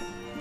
Yeah.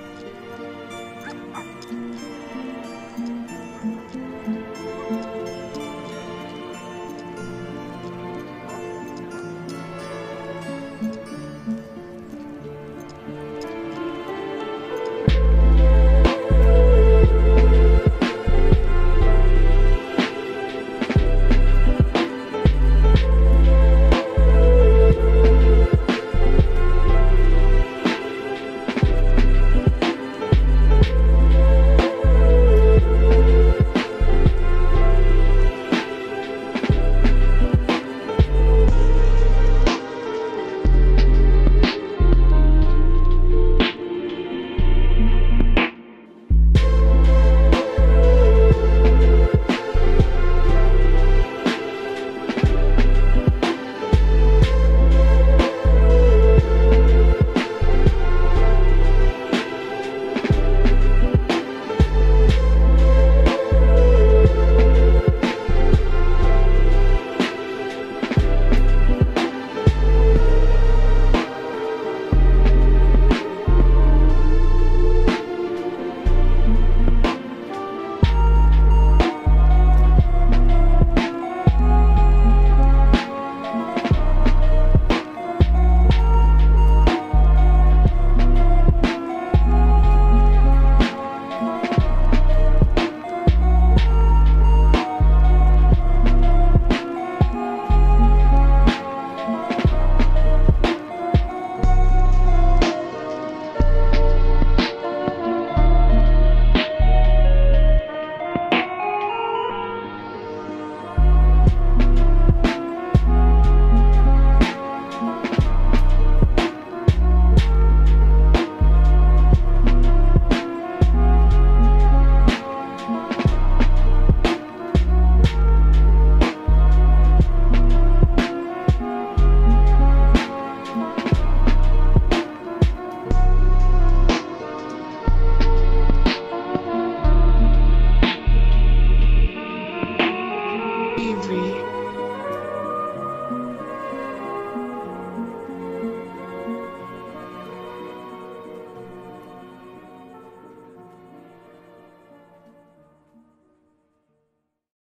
Avery.